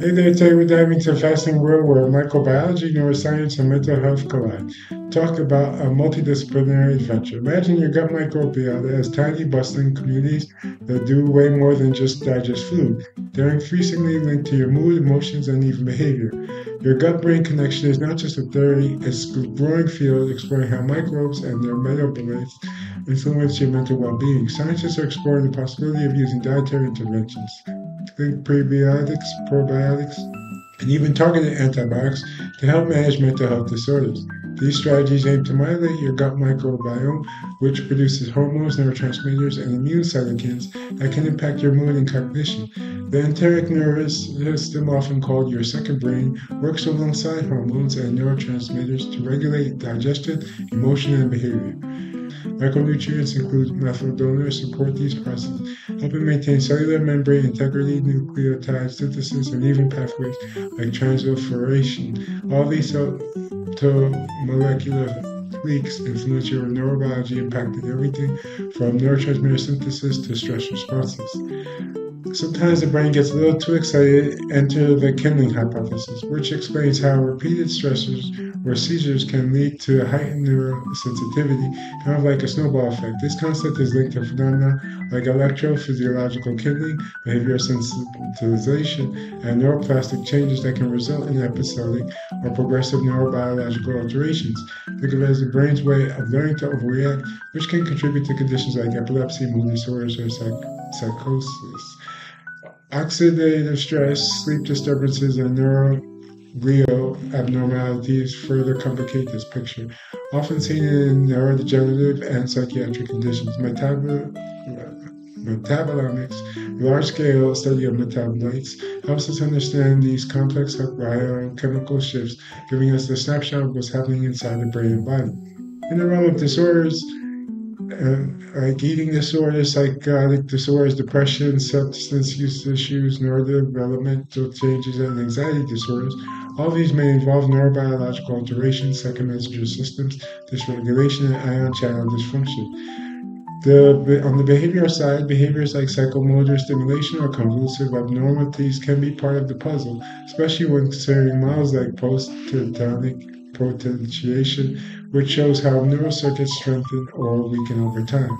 Hey there, today we're diving into a fascinating world where microbiology, neuroscience, and mental health collide. Talk about a multidisciplinary adventure. Imagine your gut microbiota as tiny, bustling communities that do way more than just digest food. They're increasingly linked to your mood, emotions, and even behavior. Your gut brain connection is not just a theory, it's a growing field exploring how microbes and their metabolites influence your mental well being. Scientists are exploring the possibility of using dietary interventions prebiotics, probiotics, and even targeted antibiotics to help manage mental health disorders. These strategies aim to modulate your gut microbiome, which produces hormones, neurotransmitters, and immune cytokines that can impact your mood and cognition. The enteric nervous system, often called your second brain, works alongside hormones and neurotransmitters to regulate digestion, emotion, and behavior. Micronutrients include methyl donors support these processes, helping maintain cellular membrane integrity, nucleotide synthesis, and even pathways like transmethylation. All these molecular leaks influence your neurobiology, impacting everything from neurotransmitter synthesis to stress responses. Sometimes the brain gets a little too excited, enter the kindling hypothesis, which explains how repeated stressors or seizures can lead to heightened neurosensitivity, kind of like a snowball effect. This concept is linked to phenomena like electrophysiological kindling, behavioral sensitization, and neuroplastic changes that can result in episodic or progressive neurobiological alterations. Think of it as the brain's way of learning to overreact, which can contribute to conditions like epilepsy, mood disorders, or psych- psychosis. Oxidative stress, sleep disturbances, and neuroglial abnormalities further complicate this picture, often seen in neurodegenerative and psychiatric conditions. Metabol- metabolomics, large-scale study of metabolites, helps us understand these complex biochemical shifts, giving us the snapshot of what's happening inside the brain and body. In the realm of disorders, uh, like eating disorders, psychotic disorders, depression, substance use issues, neurodevelopmental changes, and anxiety disorders. All these may involve neurobiological alterations, second messenger systems, dysregulation, and ion channel dysfunction. The, on the behavioral side, behaviors like psychomotor stimulation or convulsive abnormalities can be part of the puzzle, especially when considering models like post-tetanic potentiation, which shows how neural circuits strengthen or weaken over time.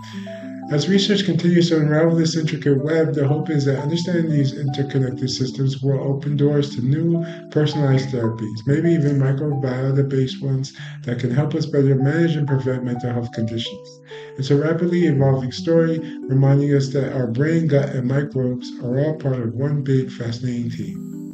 As research continues to unravel this intricate web, the hope is that understanding these interconnected systems will open doors to new personalized therapies, maybe even microbiota based ones that can help us better manage and prevent mental health conditions. It's a rapidly evolving story, reminding us that our brain, gut, and microbes are all part of one big, fascinating team.